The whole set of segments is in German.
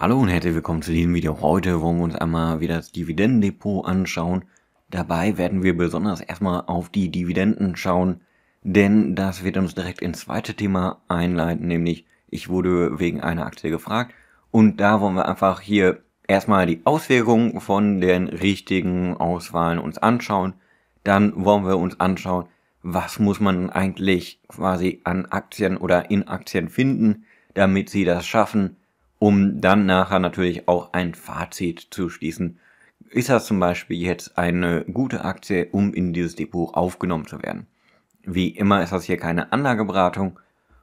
Hallo und herzlich willkommen zu diesem Video. Heute wollen wir uns einmal wieder das Dividendendepot anschauen. Dabei werden wir besonders erstmal auf die Dividenden schauen, denn das wird uns direkt ins zweite Thema einleiten, nämlich ich wurde wegen einer Aktie gefragt und da wollen wir einfach hier erstmal die Auswirkungen von den richtigen Auswahlen uns anschauen. Dann wollen wir uns anschauen, was muss man eigentlich quasi an Aktien oder in Aktien finden, damit sie das schaffen, um dann nachher natürlich auch ein Fazit zu schließen. Ist das zum Beispiel jetzt eine gute Aktie, um in dieses Depot aufgenommen zu werden? Wie immer ist das hier keine Anlageberatung,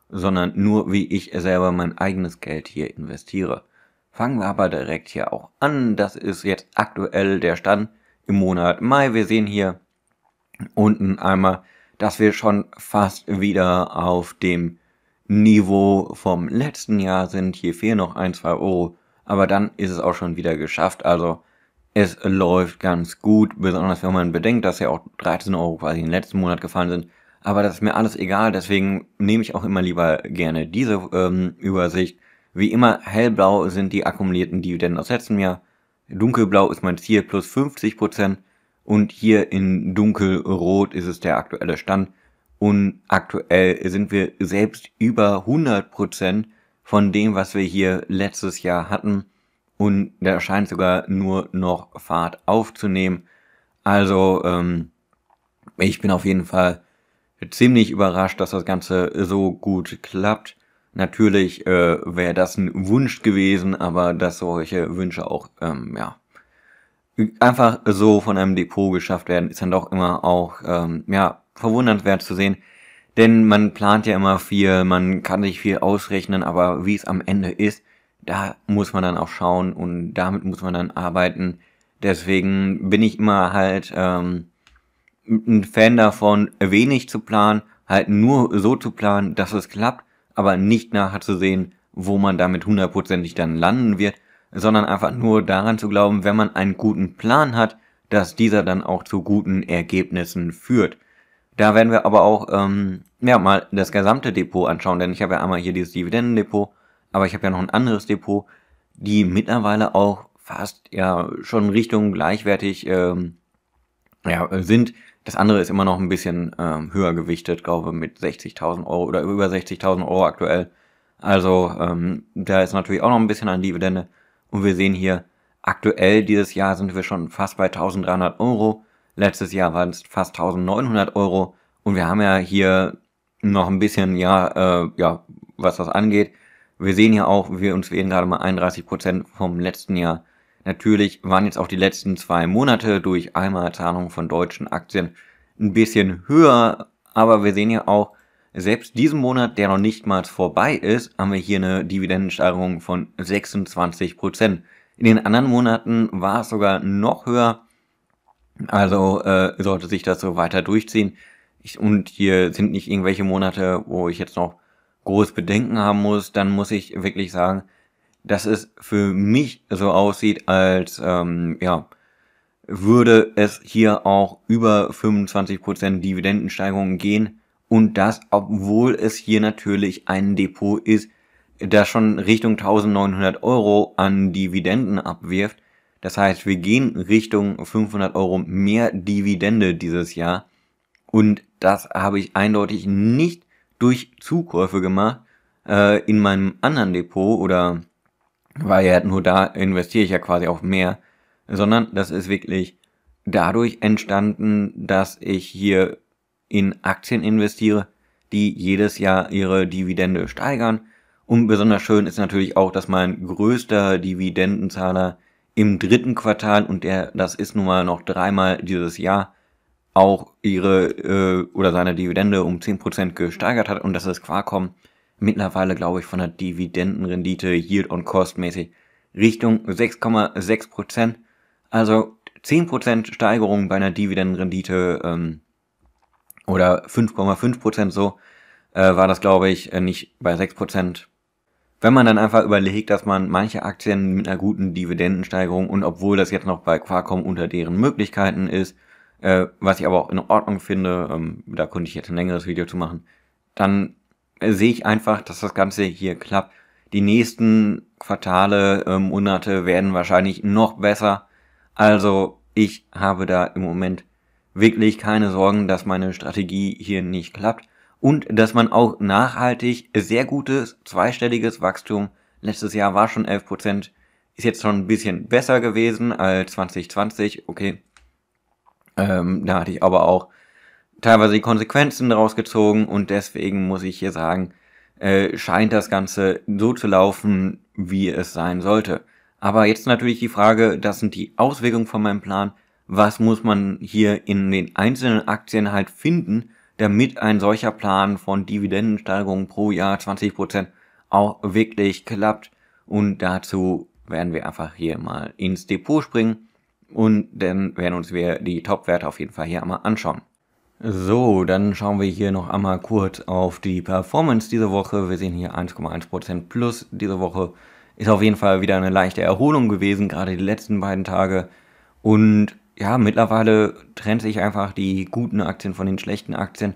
sondern nur wie ich selber mein eigenes Geld hier investiere. Fangen wir aber direkt hier auch an. Das ist jetzt aktuell der Stand im Monat Mai. Wir sehen hier unten einmal, dass wir schon fast wieder auf dem Niveau vom letzten Jahr sind. Hier fehlen noch ein, zwei Euro. Aber dann ist es auch schon wieder geschafft. Also es läuft ganz gut, besonders wenn man bedenkt, dass ja auch 13 Euro quasi im letzten Monat gefallen sind. Aber das ist mir alles egal, deswegen nehme ich auch immer lieber gerne diese ähm, Übersicht. Wie immer, hellblau sind die akkumulierten Dividenden aus letztem Jahr. Dunkelblau ist mein Ziel plus 50% und hier in dunkelrot ist es der aktuelle Stand. Und aktuell sind wir selbst über 100% von dem, was wir hier letztes Jahr hatten. Und da scheint sogar nur noch Fahrt aufzunehmen. Also, ähm, ich bin auf jeden Fall ziemlich überrascht, dass das Ganze so gut klappt. Natürlich äh, wäre das ein Wunsch gewesen, aber dass solche Wünsche auch, ähm, ja, einfach so von einem Depot geschafft werden, ist dann doch immer auch, ähm, ja, verwundernswert zu sehen. Denn man plant ja immer viel, man kann sich viel ausrechnen, aber wie es am Ende ist, da muss man dann auch schauen und damit muss man dann arbeiten. Deswegen bin ich immer halt ähm, ein Fan davon, wenig zu planen, halt nur so zu planen, dass es klappt, aber nicht nachher zu sehen, wo man damit hundertprozentig dann landen wird, sondern einfach nur daran zu glauben, wenn man einen guten Plan hat, dass dieser dann auch zu guten Ergebnissen führt. Da werden wir aber auch ähm, ja, mal das gesamte Depot anschauen, denn ich habe ja einmal hier dieses Dividendendepot, aber ich habe ja noch ein anderes Depot, die mittlerweile auch fast ja schon Richtung gleichwertig ähm, ja, sind. Das andere ist immer noch ein bisschen ähm, höher gewichtet, glaube mit 60.000 Euro oder über 60.000 Euro aktuell. Also ähm, da ist natürlich auch noch ein bisschen an Dividende. Und wir sehen hier, aktuell dieses Jahr sind wir schon fast bei 1300 Euro. Letztes Jahr waren es fast 1900 Euro. Und wir haben ja hier noch ein bisschen, ja, äh, ja, was das angeht. Wir sehen ja auch, wir uns wählen gerade mal 31 Prozent vom letzten Jahr. Natürlich waren jetzt auch die letzten zwei Monate durch Einmalzahlungen von deutschen Aktien ein bisschen höher, aber wir sehen ja auch, selbst diesen Monat, der noch nicht mal vorbei ist, haben wir hier eine Dividendensteigerung von 26%. Prozent. In den anderen Monaten war es sogar noch höher, also äh, sollte sich das so weiter durchziehen. Ich, und hier sind nicht irgendwelche Monate, wo ich jetzt noch groß Bedenken haben muss. Dann muss ich wirklich sagen, dass es für mich so aussieht, als ähm, ja würde es hier auch über 25% Dividendensteigerungen gehen. Und das, obwohl es hier natürlich ein Depot ist, das schon Richtung 1900 Euro an Dividenden abwirft. Das heißt, wir gehen Richtung 500 Euro mehr Dividende dieses Jahr. Und das habe ich eindeutig nicht durch Zukäufe gemacht äh, in meinem anderen Depot oder weil ja nur da investiere ich ja quasi auch mehr, sondern das ist wirklich dadurch entstanden, dass ich hier in Aktien investiere, die jedes Jahr ihre Dividende steigern. Und besonders schön ist natürlich auch, dass mein größter Dividendenzahler im dritten Quartal, und der, das ist nun mal noch dreimal dieses Jahr, auch ihre äh, oder seine Dividende um 10% gesteigert hat und das ist Qualcomm mittlerweile, glaube ich, von der Dividendenrendite Yield on Cost mäßig Richtung 6,6%. Also 10% Steigerung bei einer Dividendenrendite ähm, oder 5,5% so äh, war das, glaube ich, äh, nicht bei 6%. Wenn man dann einfach überlegt, dass man manche Aktien mit einer guten Dividendensteigerung und obwohl das jetzt noch bei Qualcomm unter deren Möglichkeiten ist, äh, was ich aber auch in Ordnung finde, ähm, da konnte ich jetzt ein längeres Video zu machen, dann äh, sehe ich einfach, dass das Ganze hier klappt. Die nächsten Quartale, äh, Monate werden wahrscheinlich noch besser. Also ich habe da im Moment wirklich keine Sorgen, dass meine Strategie hier nicht klappt und dass man auch nachhaltig sehr gutes zweistelliges Wachstum, letztes Jahr war schon 11%, ist jetzt schon ein bisschen besser gewesen als 2020, okay. Ähm, da hatte ich aber auch teilweise die Konsequenzen daraus gezogen und deswegen muss ich hier sagen, äh, scheint das Ganze so zu laufen, wie es sein sollte. Aber jetzt natürlich die Frage, das sind die Auswirkungen von meinem Plan. Was muss man hier in den einzelnen Aktien halt finden, damit ein solcher Plan von Dividendensteigerungen pro Jahr 20% auch wirklich klappt? Und dazu werden wir einfach hier mal ins Depot springen und dann werden uns wir die Top-Werte auf jeden Fall hier einmal anschauen. So, dann schauen wir hier noch einmal kurz auf die Performance diese Woche. Wir sehen hier 1,1% plus diese Woche. Ist auf jeden Fall wieder eine leichte Erholung gewesen, gerade die letzten beiden Tage. Und ja, mittlerweile trennt sich einfach die guten Aktien von den schlechten Aktien.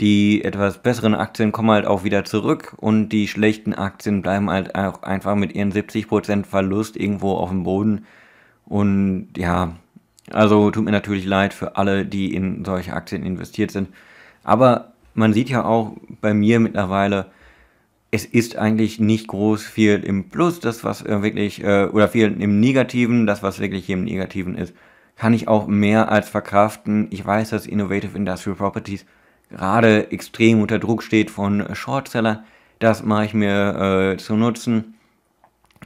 Die etwas besseren Aktien kommen halt auch wieder zurück und die schlechten Aktien bleiben halt auch einfach mit ihren 70% Verlust irgendwo auf dem Boden. Und ja, also tut mir natürlich leid für alle, die in solche Aktien investiert sind. Aber man sieht ja auch bei mir mittlerweile, es ist eigentlich nicht groß viel im Plus, das was äh, wirklich, äh, oder viel im Negativen, das was wirklich hier im Negativen ist, kann ich auch mehr als verkraften. Ich weiß, dass Innovative Industrial Properties gerade extrem unter Druck steht von Shortsellern. Das mache ich mir äh, zu nutzen.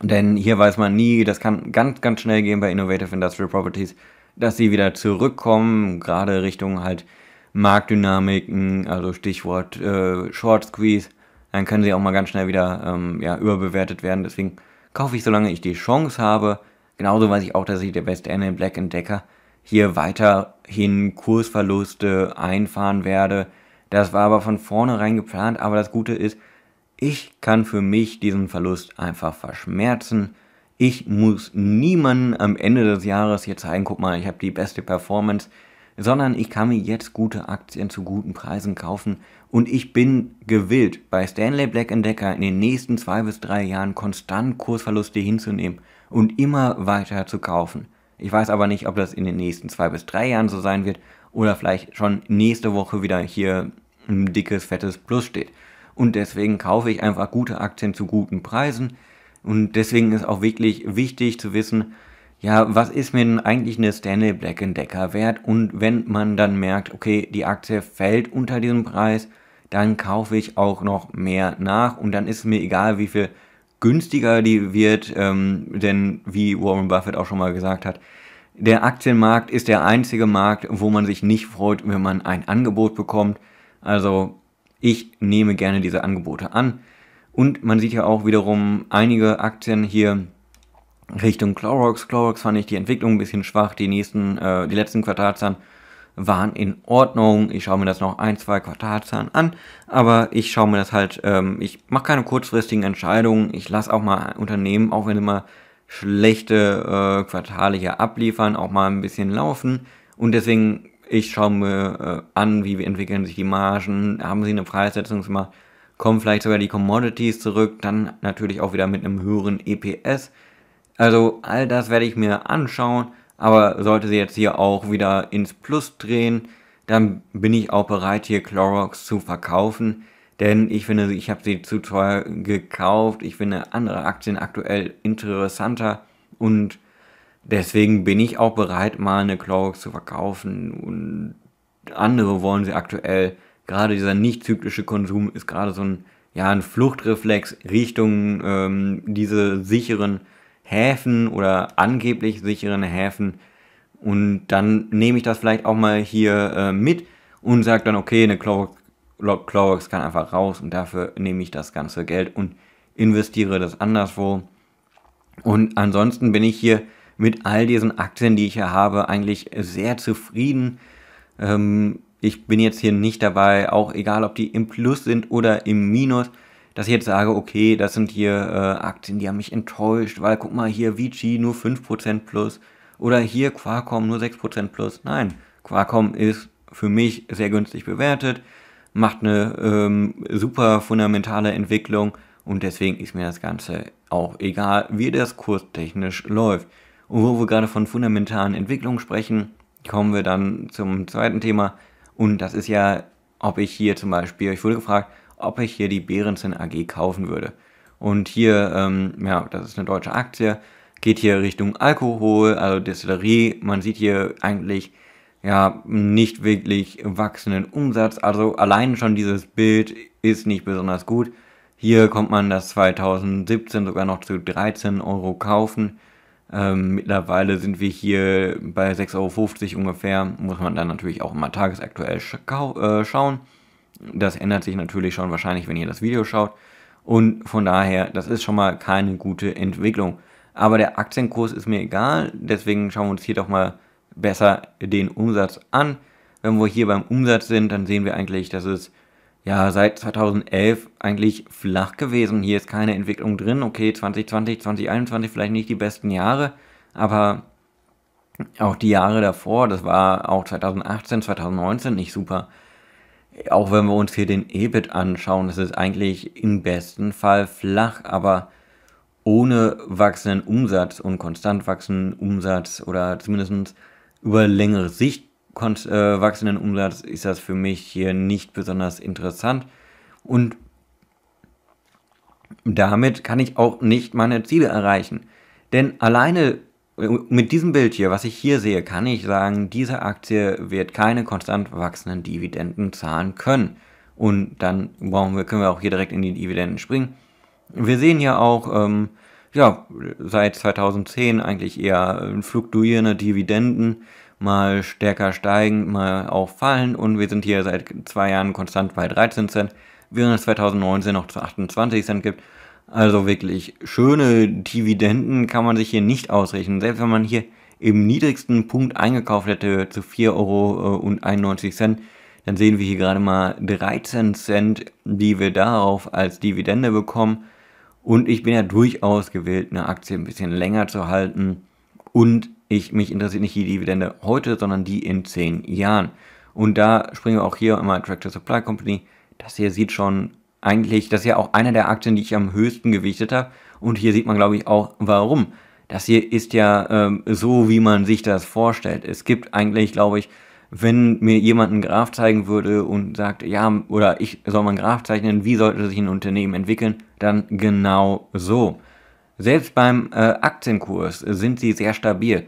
Denn hier weiß man nie, das kann ganz, ganz schnell gehen bei Innovative Industrial Properties dass sie wieder zurückkommen, gerade Richtung halt Marktdynamiken, also Stichwort äh, Short Squeeze, dann können sie auch mal ganz schnell wieder ähm, ja, überbewertet werden. Deswegen kaufe ich, solange ich die Chance habe. Genauso weiß ich auch, dass ich der beste NL Black Entdecker hier weiterhin Kursverluste einfahren werde. Das war aber von vornherein geplant, aber das Gute ist, ich kann für mich diesen Verlust einfach verschmerzen. Ich muss niemanden am Ende des Jahres hier zeigen, guck mal, ich habe die beste Performance, sondern ich kann mir jetzt gute Aktien zu guten Preisen kaufen und ich bin gewillt, bei Stanley Black Decker in den nächsten zwei bis drei Jahren konstant Kursverluste hinzunehmen und immer weiter zu kaufen. Ich weiß aber nicht, ob das in den nächsten zwei bis drei Jahren so sein wird oder vielleicht schon nächste Woche wieder hier ein dickes, fettes Plus steht. Und deswegen kaufe ich einfach gute Aktien zu guten Preisen und deswegen ist auch wirklich wichtig zu wissen, ja, was ist mir denn eigentlich eine Stanley Black Decker wert? Und wenn man dann merkt, okay, die Aktie fällt unter diesem Preis, dann kaufe ich auch noch mehr nach und dann ist es mir egal, wie viel günstiger die wird, ähm, denn wie Warren Buffett auch schon mal gesagt hat, der Aktienmarkt ist der einzige Markt, wo man sich nicht freut, wenn man ein Angebot bekommt. Also ich nehme gerne diese Angebote an. Und man sieht ja auch wiederum einige Aktien hier Richtung Clorox. Clorox fand ich die Entwicklung ein bisschen schwach. Die nächsten, äh, die letzten Quartalzahlen waren in Ordnung. Ich schaue mir das noch ein, zwei Quartalzahlen an, aber ich schaue mir das halt, ähm, ich mache keine kurzfristigen Entscheidungen. Ich lasse auch mal Unternehmen, auch wenn sie mal schlechte äh, Quartale hier abliefern, auch mal ein bisschen laufen. Und deswegen, ich schaue mir äh, an, wie entwickeln sich die Margen, haben sie eine Preissetzung gemacht kommen vielleicht sogar die Commodities zurück, dann natürlich auch wieder mit einem höheren EPS. Also all das werde ich mir anschauen, aber sollte sie jetzt hier auch wieder ins Plus drehen, dann bin ich auch bereit, hier Clorox zu verkaufen. Denn ich finde, ich habe sie zu teuer gekauft. Ich finde andere Aktien aktuell interessanter. Und deswegen bin ich auch bereit, mal eine Clorox zu verkaufen. Und andere wollen sie aktuell gerade dieser nicht zyklische Konsum ist gerade so ein, ja, ein Fluchtreflex Richtung ähm, diese sicheren Häfen oder angeblich sicheren Häfen. Und dann nehme ich das vielleicht auch mal hier äh, mit und sage dann, okay, eine Clorox, Clorox kann einfach raus und dafür nehme ich das ganze Geld und investiere das anderswo. Und ansonsten bin ich hier mit all diesen Aktien, die ich hier habe, eigentlich sehr zufrieden. Ähm, ich bin jetzt hier nicht dabei, auch egal ob die im Plus sind oder im Minus, dass ich jetzt sage, okay, das sind hier äh, Aktien, die haben mich enttäuscht, weil guck mal hier Vici nur 5% plus oder hier Qualcomm nur 6% plus. Nein, Qualcomm ist für mich sehr günstig bewertet, macht eine ähm, super fundamentale Entwicklung und deswegen ist mir das Ganze auch egal, wie das kurstechnisch läuft. Und wo wir gerade von fundamentalen Entwicklungen sprechen, kommen wir dann zum zweiten Thema und das ist ja, ob ich hier zum Beispiel, ich wurde gefragt, ob ich hier die Behrensen AG kaufen würde. Und hier, ähm, ja, das ist eine deutsche Aktie, geht hier Richtung Alkohol, also Destillerie. Man sieht hier eigentlich ja nicht wirklich wachsenden Umsatz. Also allein schon dieses Bild ist nicht besonders gut. Hier kommt man das 2017 sogar noch zu 13 Euro kaufen. Ähm, mittlerweile sind wir hier bei 6,50 Euro ungefähr. Muss man dann natürlich auch immer tagesaktuell scha äh, schauen. Das ändert sich natürlich schon wahrscheinlich, wenn ihr das Video schaut. Und von daher, das ist schon mal keine gute Entwicklung. Aber der Aktienkurs ist mir egal, deswegen schauen wir uns hier doch mal besser den Umsatz an. Wenn wir hier beim Umsatz sind, dann sehen wir eigentlich, dass es ja seit 2011 eigentlich flach gewesen. Hier ist keine Entwicklung drin. Okay, 2020, 2021 vielleicht nicht die besten Jahre, aber auch die Jahre davor, das war auch 2018, 2019 nicht super. Auch wenn wir uns hier den EBIT anschauen, das ist eigentlich im besten Fall flach, aber ohne wachsenden Umsatz und konstant wachsenden Umsatz oder zumindest über längere Sicht äh, wachsenden Umsatz ist das für mich hier nicht besonders interessant und damit kann ich auch nicht meine Ziele erreichen. Denn alleine mit diesem Bild hier, was ich hier sehe, kann ich sagen, diese Aktie wird keine konstant wachsenden Dividenden zahlen können. Und dann brauchen wir, können wir auch hier direkt in die Dividenden springen. Wir sehen hier auch, ähm, ja, seit 2010 eigentlich eher fluktuierende Dividenden, mal stärker steigen, mal auch fallen und wir sind hier seit zwei Jahren konstant bei 13 Cent, während es 2019 noch zu 28 Cent gibt. Also wirklich schöne Dividenden kann man sich hier nicht ausrechnen. Selbst wenn man hier im niedrigsten Punkt eingekauft hätte zu 4,91 Euro, dann sehen wir hier gerade mal 13 Cent, die wir darauf als Dividende bekommen. Und ich bin ja durchaus gewillt, eine Aktie ein bisschen länger zu halten. Und ich, mich interessiert nicht die Dividende heute, sondern die in 10 Jahren. Und da springen wir auch hier immer Tractor Supply Company. Das hier sieht schon eigentlich, das ist ja auch einer der Aktien, die ich am höchsten gewichtet habe. Und hier sieht man, glaube ich, auch warum. Das hier ist ja ähm, so, wie man sich das vorstellt. Es gibt eigentlich, glaube ich, wenn mir jemand einen Graph zeigen würde und sagt, ja, oder ich soll mal einen Graph zeichnen, wie sollte sich ein Unternehmen entwickeln, dann genau so. Selbst beim äh, Aktienkurs sind sie sehr stabil.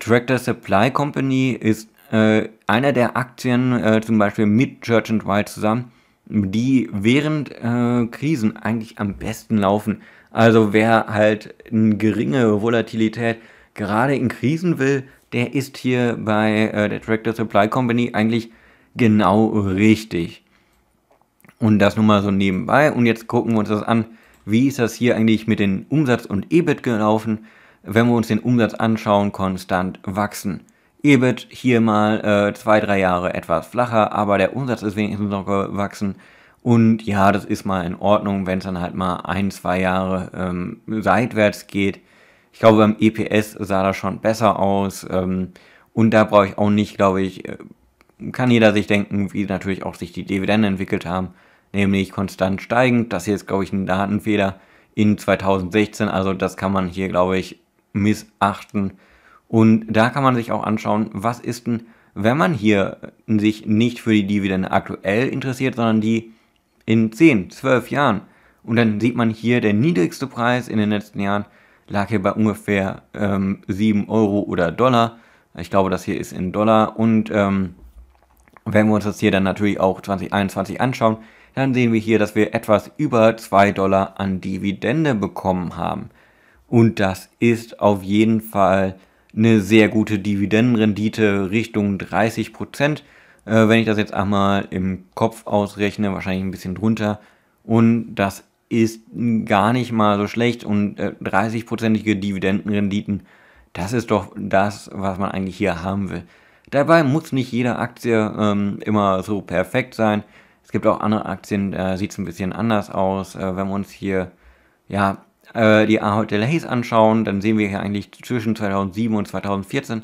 Tractor Supply Company ist äh, einer der Aktien, äh, zum Beispiel mit Church White zusammen, die während äh, Krisen eigentlich am besten laufen. Also wer halt eine geringe Volatilität gerade in Krisen will, der ist hier bei äh, der Tractor Supply Company eigentlich genau richtig. Und das nun mal so nebenbei. Und jetzt gucken wir uns das an. Wie ist das hier eigentlich mit den Umsatz und EBIT gelaufen? Wenn wir uns den Umsatz anschauen, konstant wachsen. EBIT hier mal äh, zwei, drei Jahre etwas flacher, aber der Umsatz ist wenigstens noch gewachsen. Und ja, das ist mal in Ordnung, wenn es dann halt mal ein, zwei Jahre ähm, seitwärts geht. Ich glaube, beim EPS sah das schon besser aus. Ähm, und da brauche ich auch nicht, glaube ich, äh, kann jeder sich denken, wie natürlich auch sich die Dividenden entwickelt haben. Nämlich konstant steigend. Das hier ist, glaube ich, ein Datenfehler in 2016. Also das kann man hier, glaube ich, missachten. Und da kann man sich auch anschauen, was ist denn, wenn man hier sich nicht für die Dividende aktuell interessiert, sondern die in 10, 12 Jahren. Und dann sieht man hier, der niedrigste Preis in den letzten Jahren lag hier bei ungefähr ähm, 7 Euro oder Dollar. Ich glaube, das hier ist in Dollar. Und ähm, wenn wir uns das hier dann natürlich auch 2021 anschauen, dann sehen wir hier, dass wir etwas über 2 Dollar an Dividende bekommen haben. Und das ist auf jeden Fall eine sehr gute Dividendenrendite Richtung 30 Prozent. Äh, wenn ich das jetzt einmal im Kopf ausrechne, wahrscheinlich ein bisschen drunter. Und das ist gar nicht mal so schlecht. Und äh, 30-prozentige Dividendenrenditen, das ist doch das, was man eigentlich hier haben will. Dabei muss nicht jede Aktie ähm, immer so perfekt sein. Es gibt auch andere Aktien, da sieht es ein bisschen anders aus. Äh, wenn wir uns hier ja, äh, die Delays anschauen, dann sehen wir hier eigentlich zwischen 2007 und 2014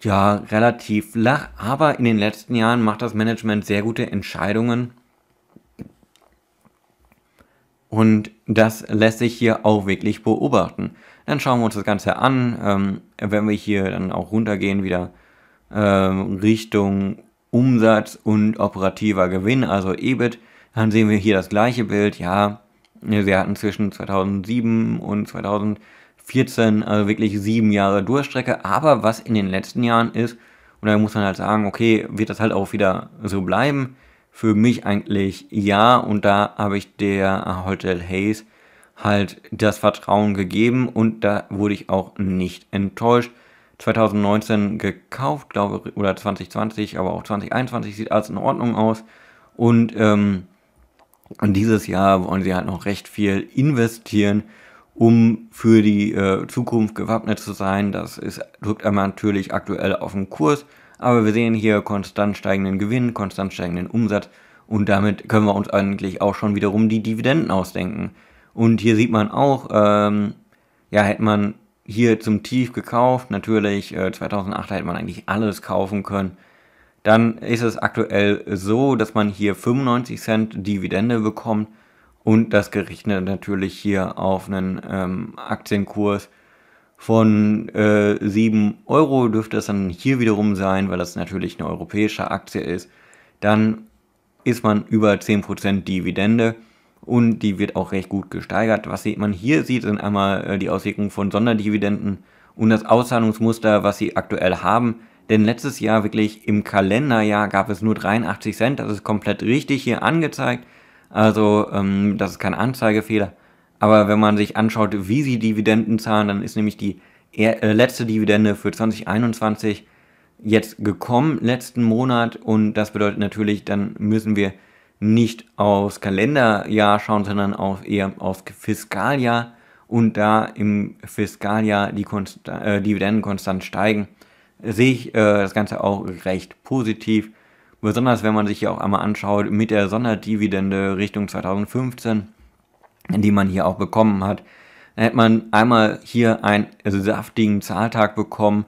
ja relativ flach, aber in den letzten Jahren macht das Management sehr gute Entscheidungen Und das lässt sich hier auch wirklich beobachten. Dann schauen wir uns das Ganze an. Ähm, wenn wir hier dann auch runtergehen, wieder ähm, Richtung Umsatz und operativer Gewinn, also EBIT, dann sehen wir hier das gleiche Bild. Ja, wir hatten zwischen 2007 und 2014 also wirklich sieben Jahre Durchstrecke. Aber was in den letzten Jahren ist, und da muss man halt sagen, okay, wird das halt auch wieder so bleiben? Für mich eigentlich ja. Und da habe ich der Hotel Hayes halt das Vertrauen gegeben und da wurde ich auch nicht enttäuscht. 2019 gekauft, glaube ich, oder 2020, aber auch 2021 sieht alles in Ordnung aus. Und, ähm, und dieses Jahr wollen sie halt noch recht viel investieren, um für die äh, Zukunft gewappnet zu sein. Das ist, drückt einmal natürlich aktuell auf den Kurs, aber wir sehen hier konstant steigenden Gewinn, konstant steigenden Umsatz und damit können wir uns eigentlich auch schon wiederum die Dividenden ausdenken. Und hier sieht man auch, ähm, ja, hätte man hier zum Tief gekauft, natürlich, äh, 2008 hätte man eigentlich alles kaufen können. Dann ist es aktuell so, dass man hier 95 Cent Dividende bekommt und das gerechnet natürlich hier auf einen ähm, Aktienkurs von äh, 7 Euro dürfte es dann hier wiederum sein, weil das natürlich eine europäische Aktie ist. Dann ist man über 10% Dividende und die wird auch recht gut gesteigert. Was man hier sieht, sind einmal äh, die Auswirkungen von Sonderdividenden und das Auszahlungsmuster, was sie aktuell haben. Denn letztes Jahr wirklich im Kalenderjahr gab es nur 83 Cent. Das ist komplett richtig hier angezeigt. Also ähm, das ist kein Anzeigefehler. Aber wenn man sich anschaut, wie sie Dividenden zahlen, dann ist nämlich die äh, letzte Dividende für 2021 jetzt gekommen, letzten Monat. Und das bedeutet natürlich, dann müssen wir nicht aufs Kalenderjahr schauen, sondern auf eher aufs Fiskaljahr und da im Fiskaljahr die Konsta äh, Dividenden konstant steigen, sehe ich äh, das Ganze auch recht positiv. Besonders wenn man sich hier auch einmal anschaut mit der Sonderdividende Richtung 2015, die man hier auch bekommen hat, dann hätte man einmal hier einen saftigen Zahltag bekommen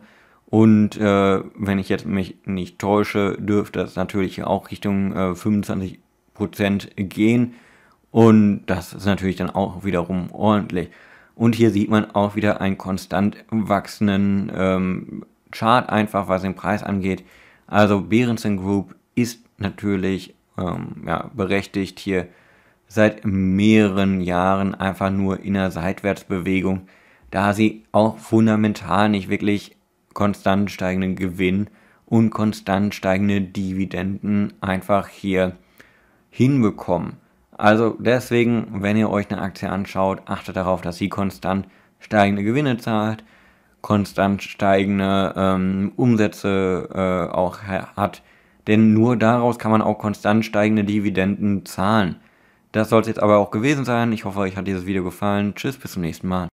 und äh, wenn ich jetzt mich nicht täusche, dürfte das natürlich auch Richtung äh, 25 Prozent gehen. Und das ist natürlich dann auch wiederum ordentlich. Und hier sieht man auch wieder einen konstant wachsenden ähm, Chart, einfach was den Preis angeht. Also Behrensen Group ist natürlich ähm, ja, berechtigt hier seit mehreren Jahren einfach nur in einer Seitwärtsbewegung, da sie auch fundamental nicht wirklich konstant steigenden Gewinn und konstant steigende Dividenden einfach hier hinbekommen. Also deswegen, wenn ihr euch eine Aktie anschaut, achtet darauf, dass sie konstant steigende Gewinne zahlt, konstant steigende ähm, Umsätze äh, auch hat. Denn nur daraus kann man auch konstant steigende Dividenden zahlen. Das soll es jetzt aber auch gewesen sein. Ich hoffe, euch hat dieses Video gefallen. Tschüss, bis zum nächsten Mal.